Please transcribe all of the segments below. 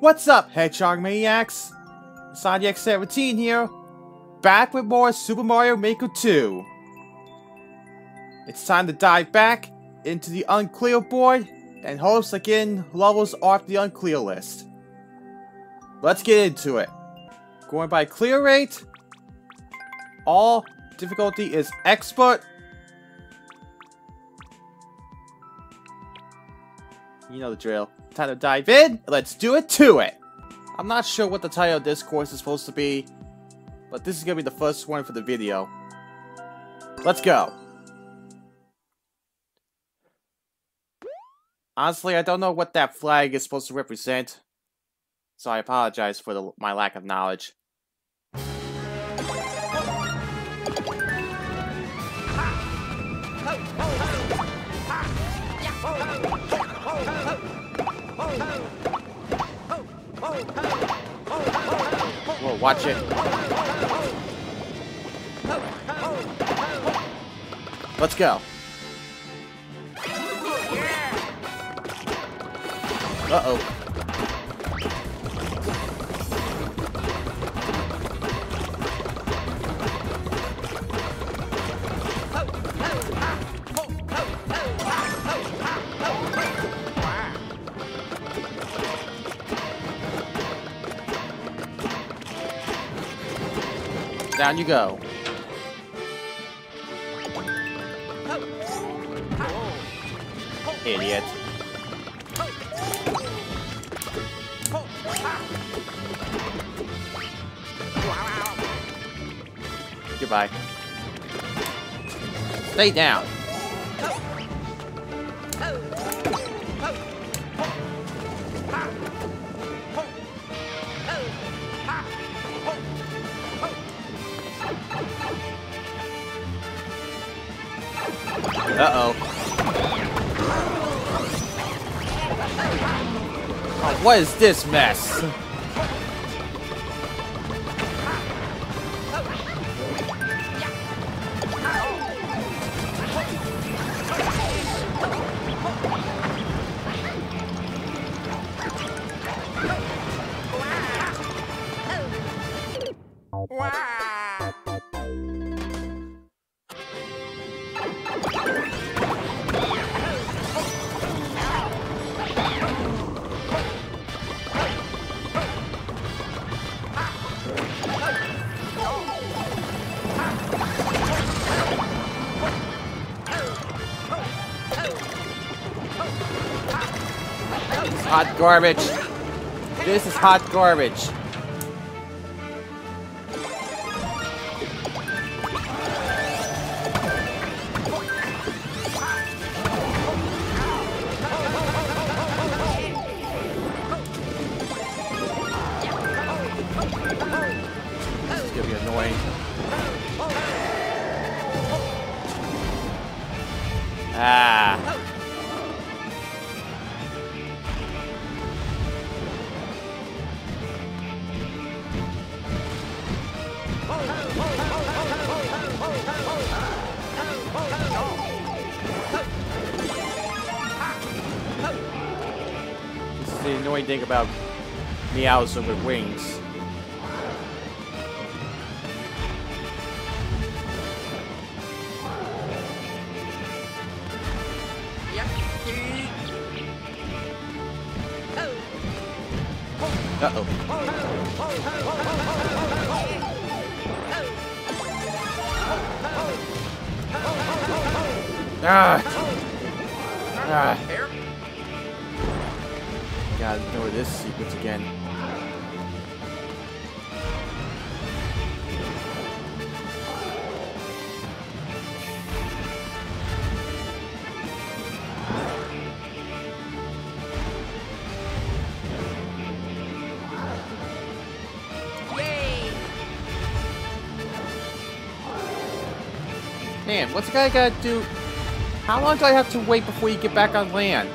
What's up, Hedgehog Maniacs? Sonic17 here, back with more Super Mario Maker 2. It's time to dive back into the unclear board and host again levels off the unclear list. Let's get into it. Going by clear rate, all difficulty is expert. You know the drill. Time to dive in. Let's do it to it. I'm not sure what the title of this course is supposed to be, but this is going to be the first one for the video. Let's go. Honestly, I don't know what that flag is supposed to represent, so I apologize for the, my lack of knowledge. Watch it. Let's go. Uh-oh. Down you go. Idiot. Goodbye. Stay down. Uh-oh. Oh, what is this mess? Hot garbage. This is hot garbage. Thing about Meowser with wings. Uh-oh. Ah! Ah! Gotta ignore this sequence again. Man, what's the guy gotta do? How long do I have to wait before you get back on land?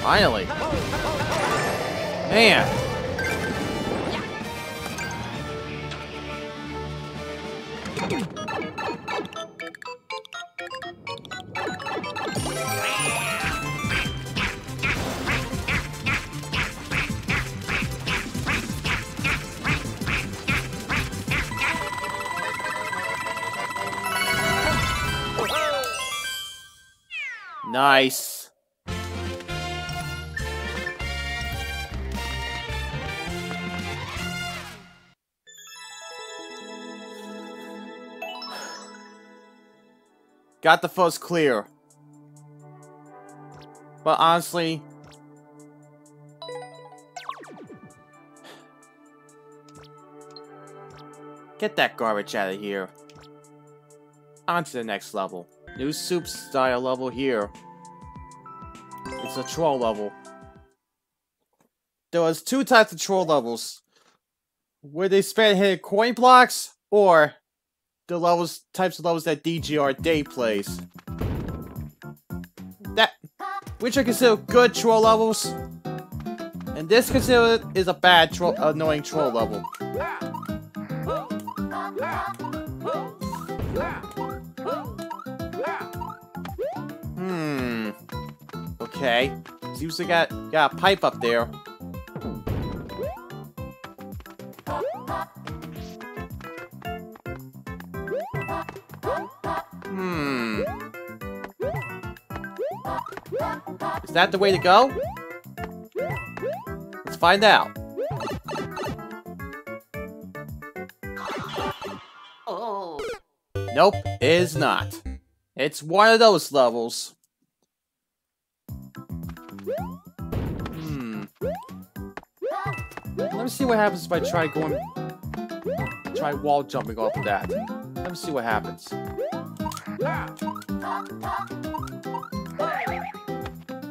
Finally. Man. Got the first clear. But honestly... Get that garbage out of here. On to the next level. New soup style level here. It's a troll level. There was two types of troll levels. Where they spam hit coin blocks, or the levels types of levels that DGR Dave plays. That which I consider good troll levels. And this considered is a bad troll annoying troll level. Hmm. Okay. Seems we got got a pipe up there. Hmm. Is that the way to go? Let's find out. Oh. Nope, is not. It's one of those levels. Hmm. Let me see what happens if I try going... Try wall jumping off of that. Let me see what happens.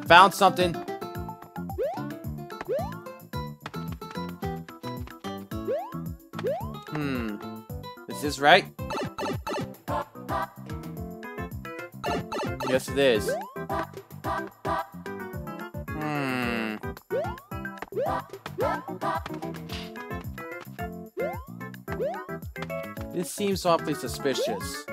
Found something. Hmm. Is this right? Yes, it is. Hmm. This seems awfully suspicious.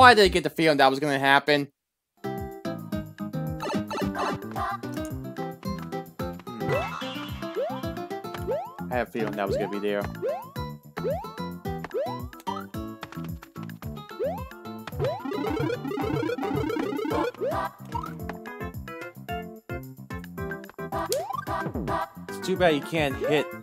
Why did I get the feeling that was gonna happen? I have a feeling that was gonna be there. It's too bad you can't hit.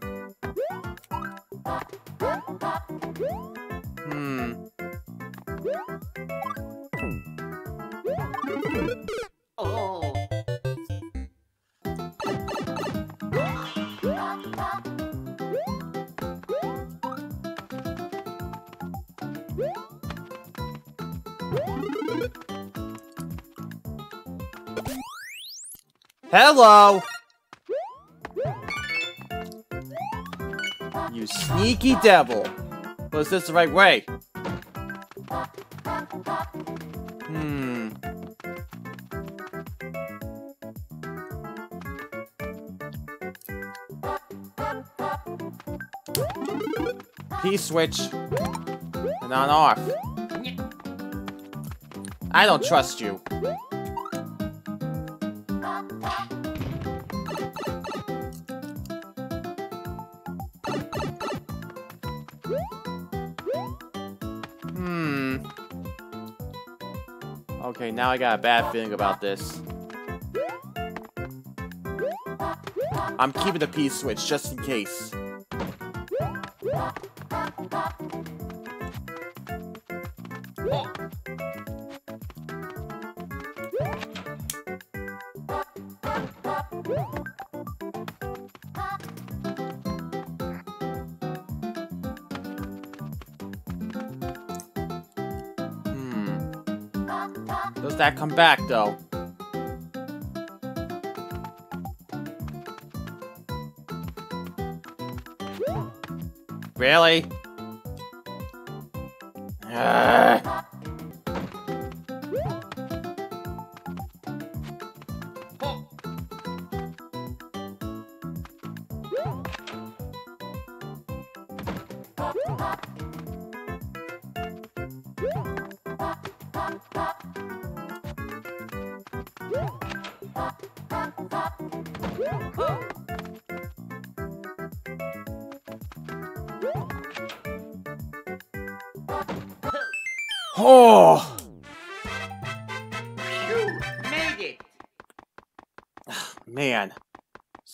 Hello! You sneaky devil! Was this the right way? Hmm. P-switch. And on off. I don't trust you. Now I got a bad feeling about this. I'm keeping the P-switch just in case. Come back, though? Really? Ah.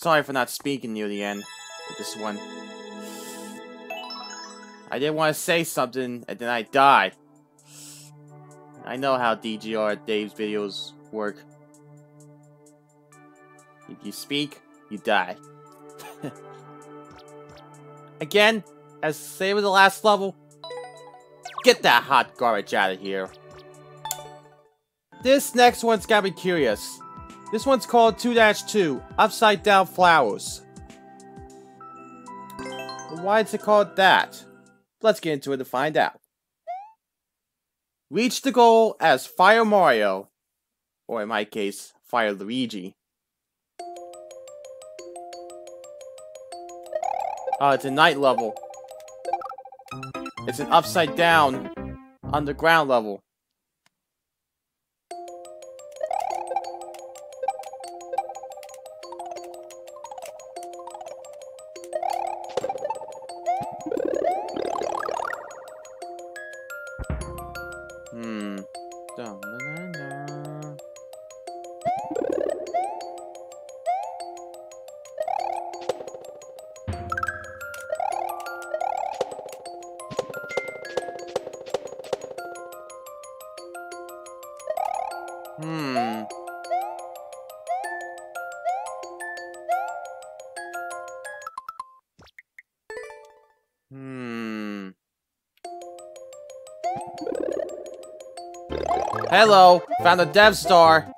Sorry for not speaking near the end with this one. I didn't want to say something, and then I died. I know how DGR Dave's videos work. If you speak, you die. Again, as same as the last level, get that hot garbage out of here. This next one's got me curious. This one's called 2-2, Upside Down Flowers. Why is it called that? Let's get into it to find out. Reach the goal as Fire Mario, or in my case, Fire Luigi. Oh, it's a night level. It's an upside down underground level. Hello, found a Dev Star.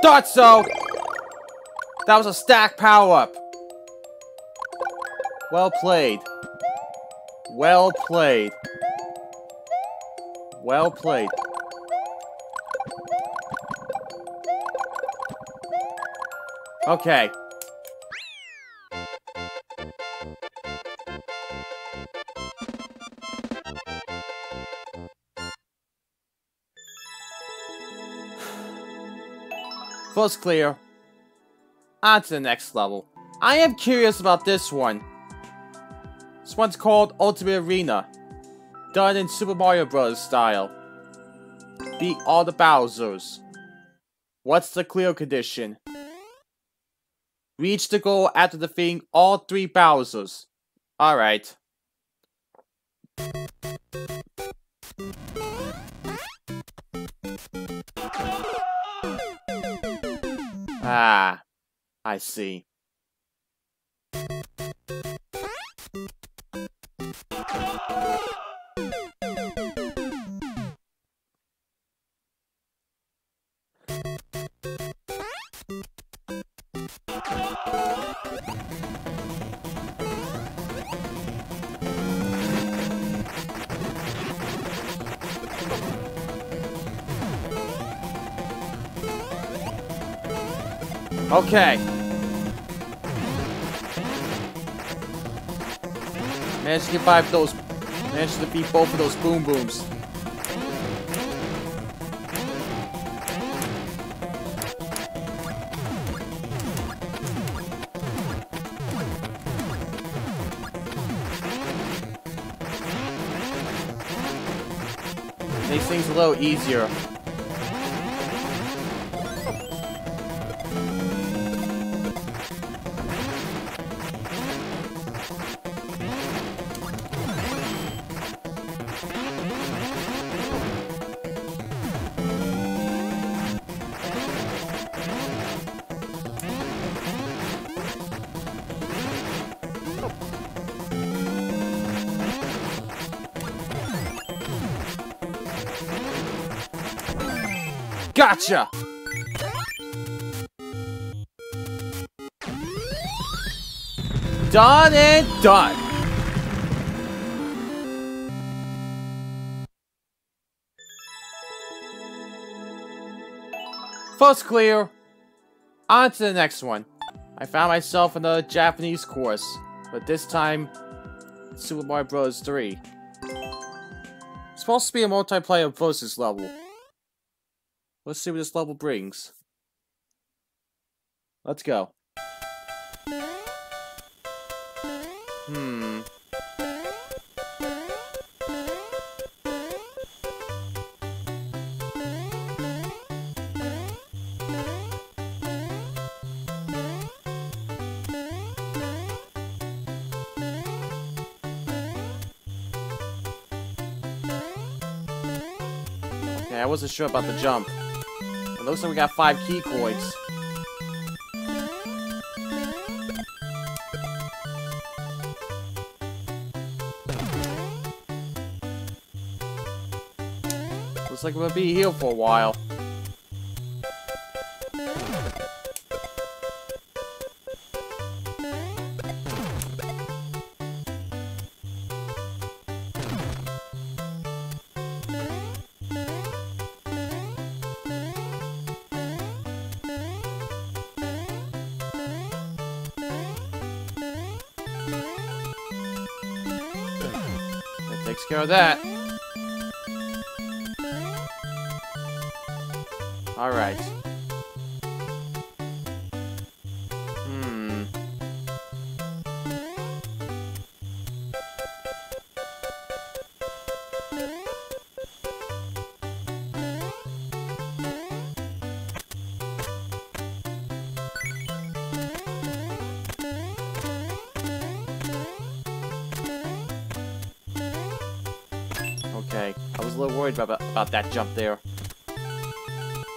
Thought so! That was a stack power-up. Well played. Well played. Well played. Okay. First clear. On to the next level. I am curious about this one. This one's called Ultimate Arena. Done in Super Mario Bros. style. Beat all the Bowsers. What's the clear condition? Reach the goal after defeating all three Bowsers. Alright. Ah, I see. Okay. Managed to get those. Managed to defeat both of those boom booms. Makes things a little easier. Gotcha! Done and done! First clear. On to the next one. I found myself another Japanese course, but this time, Super Mario Bros. 3. It's supposed to be a multiplayer versus level. Let's see what this level brings. Let's go. Hmm. I wasn't sure about the jump. Looks like we got five key coins. Looks like we'll be here for a while. That a little worried about, about that jump there.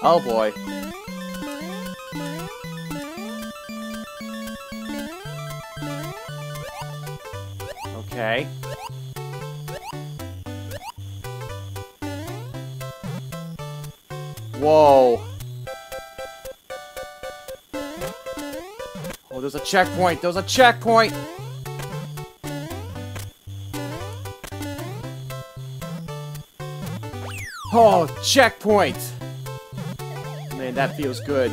Oh boy. Okay. Whoa. Oh, there's a checkpoint. There's a checkpoint. Oh, checkpoint. Man, that feels good.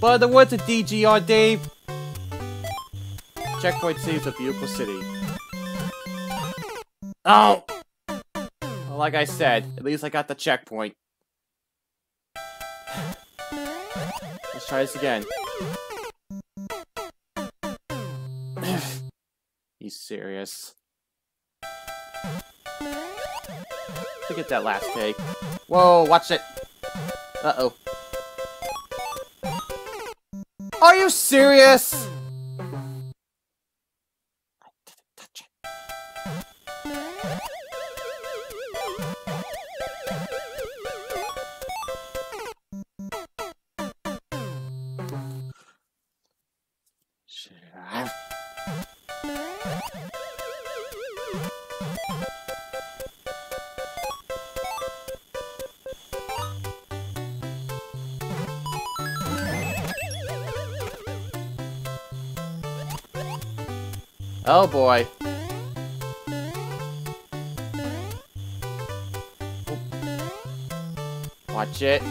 But the words of DGR, Dave. Checkpoint City's a beautiful city. Oh! Well, like I said, at least I got the checkpoint. Let's try this again. He's serious. Look at that last take. Whoa, watch it. Uh-oh. Are you serious? Boy. Watch it.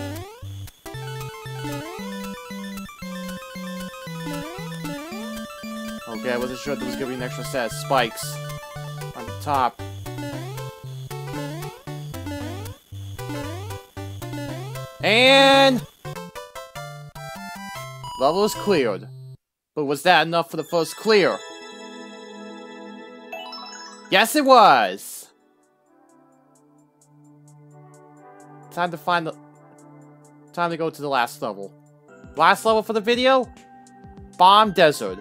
Okay, I wasn't sure if there was gonna be an extra set of spikes on the top. And level is cleared. But was that enough for the first clear? Yes, it was. Time to find the. Time to go to the last level. Last level for the video? Bomb Desert.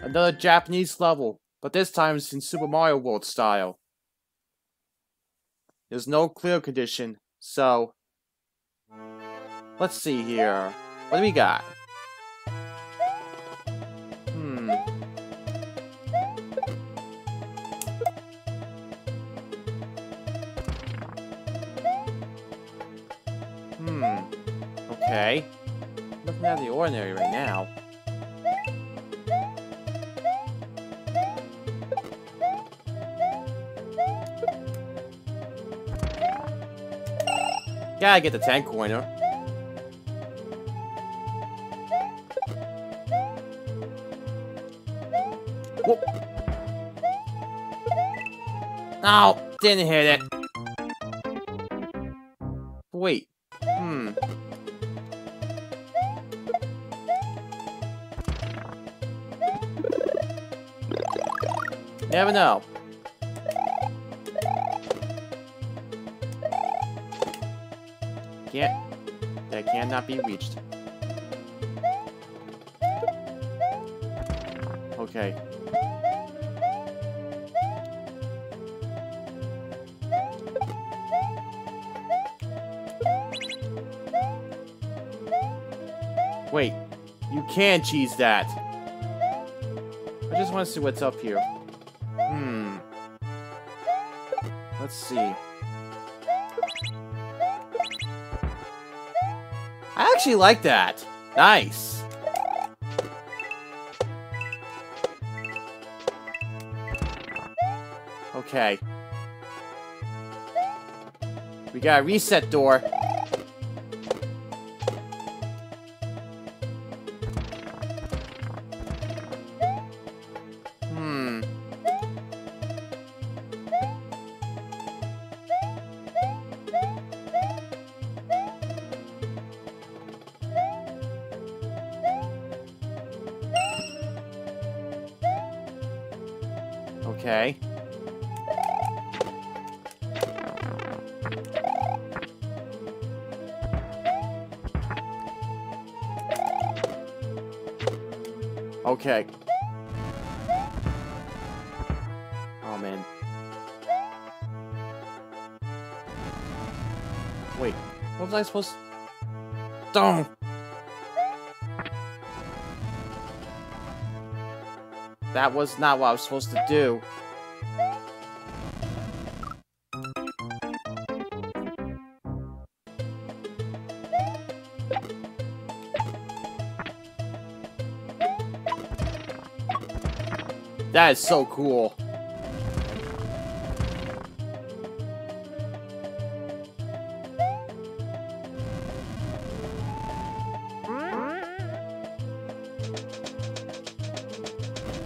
Another Japanese level, but this time it's in Super Mario World style. There's no clear condition, so... Let's see here. What do we got? Hmm. Okay. Nothing out of the ordinary right now. Gotta get the 10 coiner. Whoop. Oh, didn't hit it. Never know. Can't. That cannot be reached. Okay. Wait, you can cheese that. I just want to see what's up here. Let's see. I actually like that. Nice. Okay. We got a reset door. Okay. Oh man. Wait, what was I supposed to... Don't! That was not what I was supposed to do. That is so cool.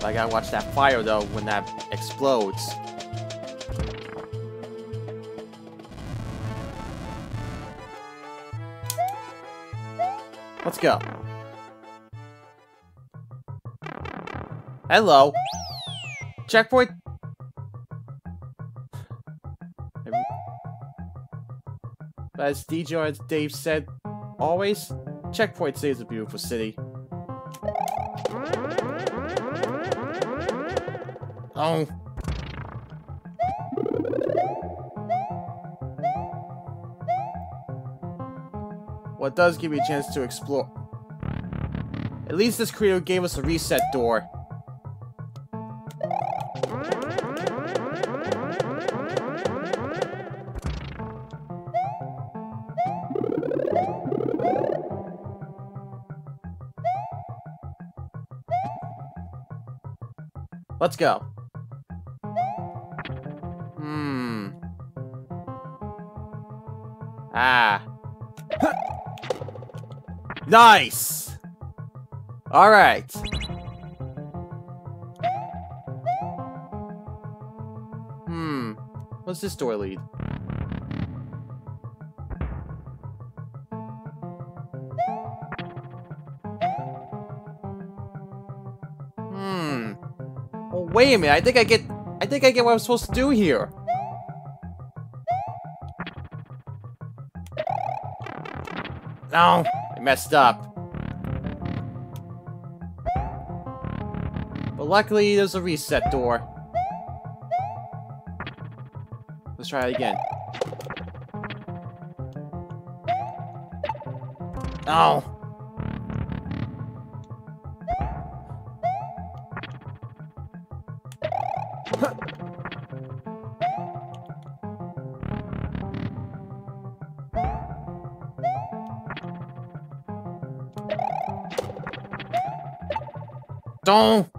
I gotta watch that fire though when that explodes. Let's go. Hello. Checkpoint. As DGR Dave said, always, Checkpoint saves a beautiful city. Oh. Well, does give you a chance to explore. At least this creator gave us a reset door. Let's go. Hmm. Ah. nice! Alright. Hmm. What's this door lead? Wait a minute. I think I get... I think I get what I'm supposed to do here. No, I messed up. But luckily, there's a reset door. Let's try it again. No. Don't.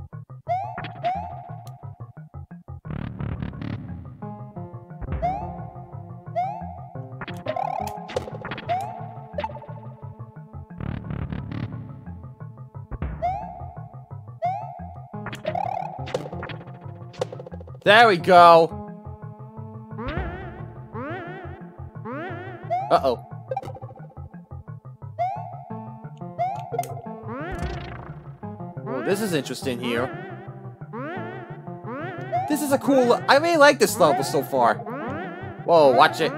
There we go. Uh-oh. This is interesting here. This is a cool... I really like this level so far. Whoa, watch it.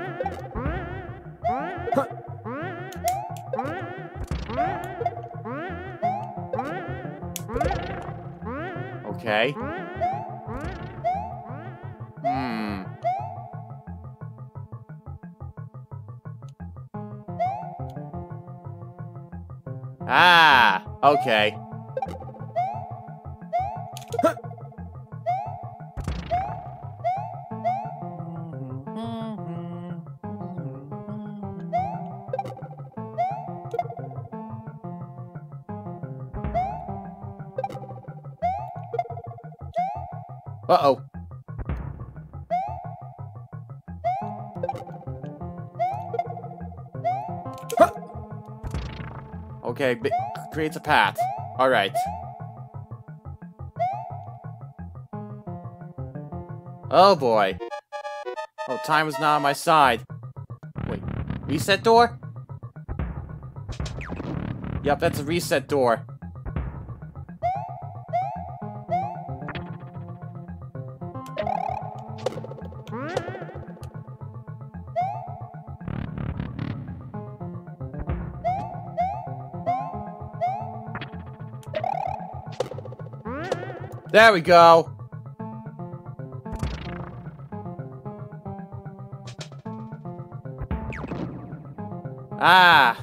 Okay. Hmm. Ah, okay. Uh-oh. Huh. Okay, creates a path. Alright. Oh boy. Oh, time is not on my side. Wait, reset door? Yep, that's a reset door. There we go. Ah.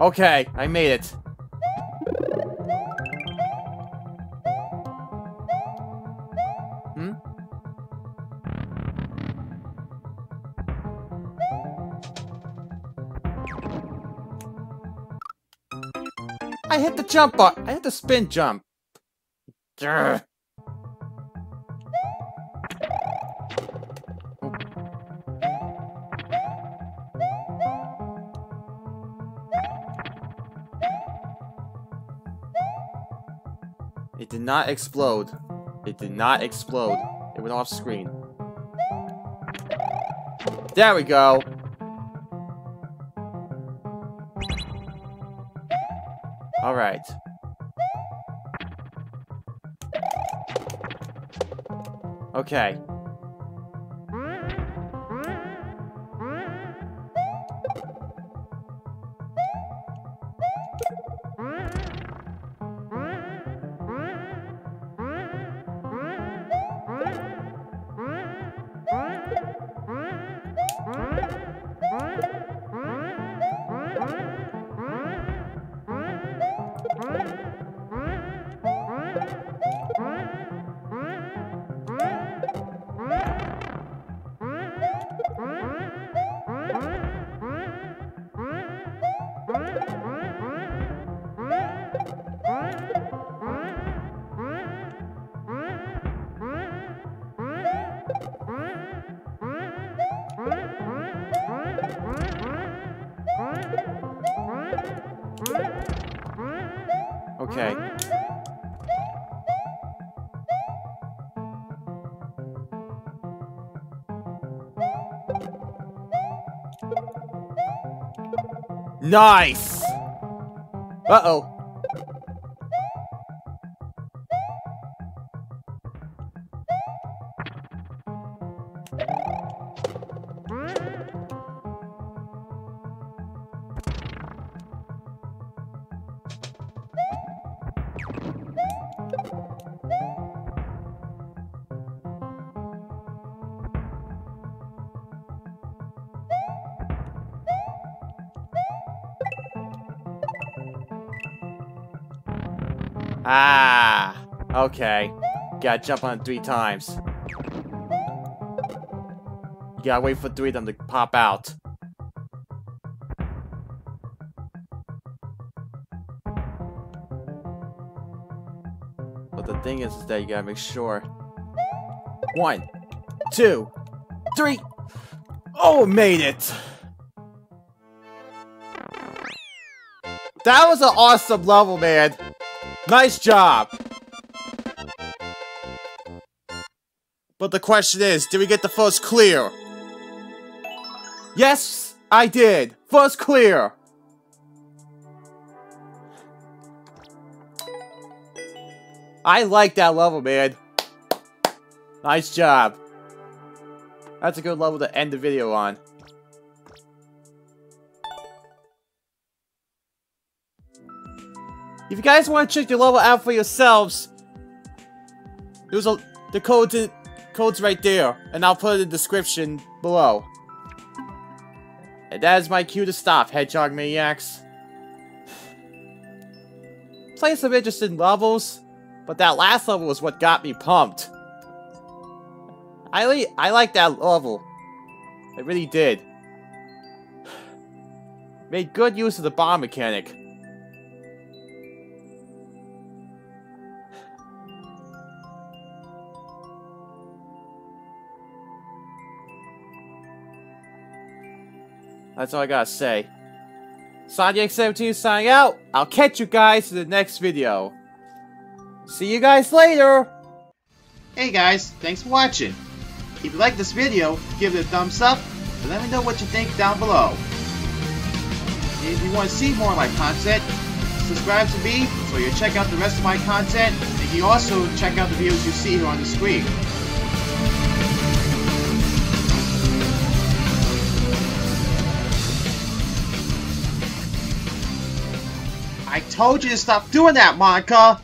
Okay, I made it. Hmm? I hit the jump button. I hit the spin jump. Grr. Did not explode. It did not explode. It went off screen. There we go. Alright. Okay. Okay. Nice! Uh-oh. Gotta jump on it three times. You gotta wait for three of them to pop out. But the thing is, is that you gotta make sure. One, two, three. Oh, made it! That was an awesome level, man. Nice job. But the question is, did we get the first clear? Yes, I did. First clear. I like that level, man. Nice job. That's a good level to end the video on. If you guys want to check your level out for yourselves, there's a the code's in, code's right there, and I'll put it in the description below. And that is my cue to stop, Hedgehog Maniacs. Play some interesting levels, but that last level was what got me pumped. I, I like that level. I really did. Made good use of the bomb mechanic. That's all I gotta say. Sonic17 signing out. I'll catch you guys in the next video. See you guys later! Hey guys, thanks for watching. If you like this video, give it a thumbs up and let me know what you think down below. If you want to see more of my content, subscribe to me so you'll check out the rest of my content and you also check out the videos you see here on the screen. I told you to stop doing that, Monica!